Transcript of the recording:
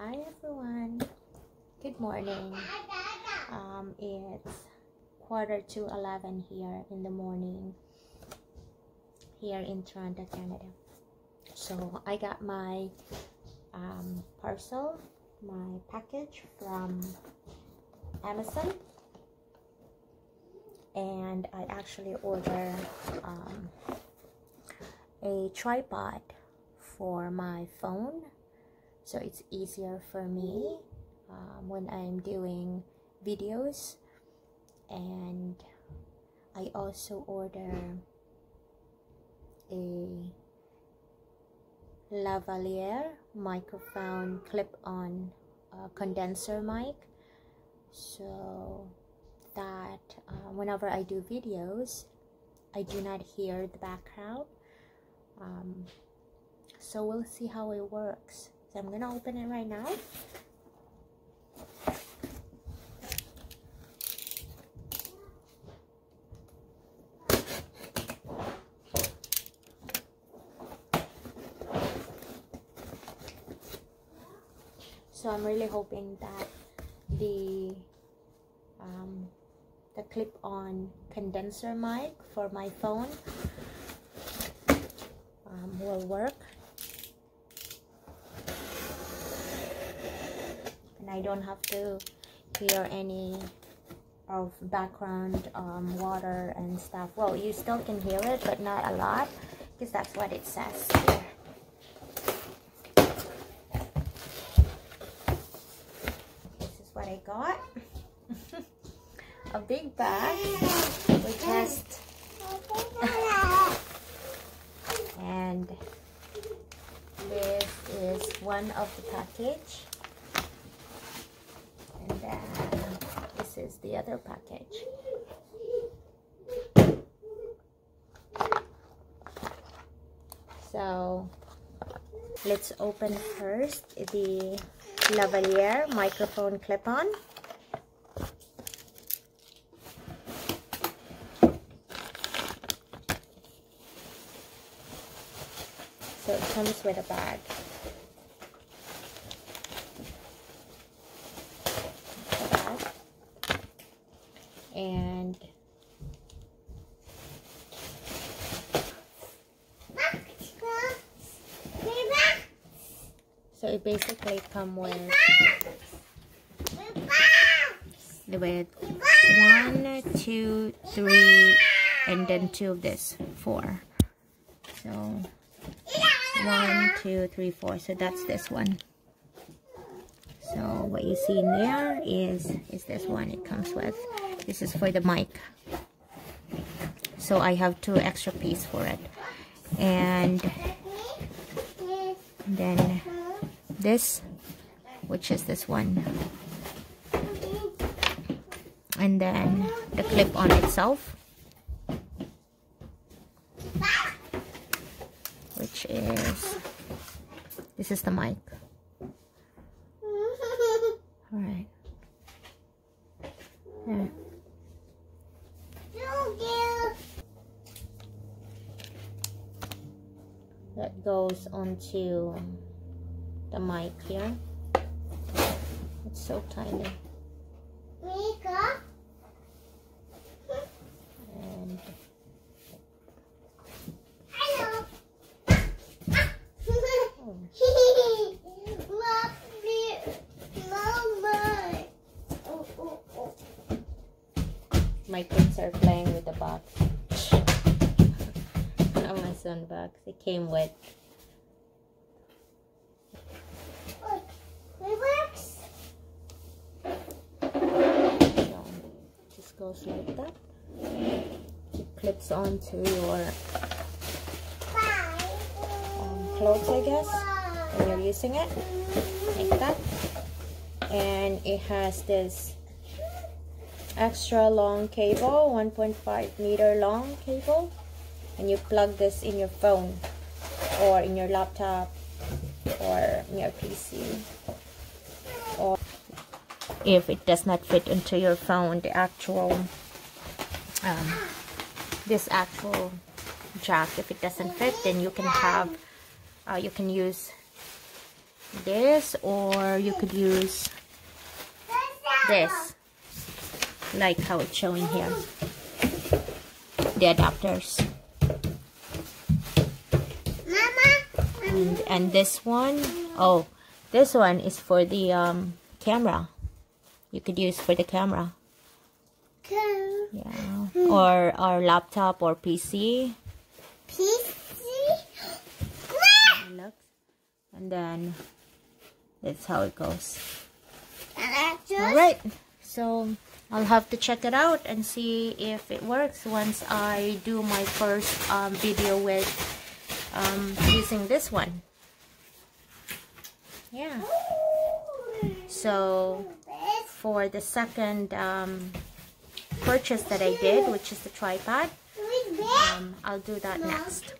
Hi everyone. Good morning. Um, it's quarter to 11 here in the morning here in Toronto, Canada. So I got my um, parcel, my package from Amazon and I actually ordered um, a tripod for my phone so it's easier for me um, when I'm doing videos. And I also order a lavalier microphone clip-on uh, condenser mic. So that uh, whenever I do videos I do not hear the background. Um, so we'll see how it works so I'm gonna open it right now so I'm really hoping that the um, the clip-on condenser mic for my phone um, will work and I don't have to hear any of background um, water and stuff. Well you still can hear it but not a lot because that's what it says here. This is what I got. A big bag with just and this is one of the package and then this is the other package so let's open first the lavalier microphone clip-on. So it comes with a bag. bag. And It basically come with the with one, two, three, and then two of this, four. So one, two, three, four. So that's this one. So what you see in there is is this one. It comes with. This is for the mic. So I have two extra piece for it, and then this which is this one. And then the clip on itself which is this is the mic. All right that goes onto the mic here. It's so tiny. Mika. And Hello. My kids are playing with the box. Amazon box. It came with goes like that. It clips onto your um, clothes, I guess, when you're using it, like that. And it has this extra long cable, 1.5 meter long cable, and you plug this in your phone or in your laptop or in your PC or if it does not fit into your phone the actual um, this actual jack. If it doesn't fit then you can have uh, you can use this or you could use this like how it's showing here. The adapters. Mama. and and this one oh this one is for the um camera you could use for the camera. Yeah. Or our laptop or pc PC. Look. and then that's how it goes. Just all right so i'll have to check it out and see if it works once i do my first um, video with um, using this one. Yeah. So. For the second um, purchase that I did, which is the tripod. Um, I'll do that next.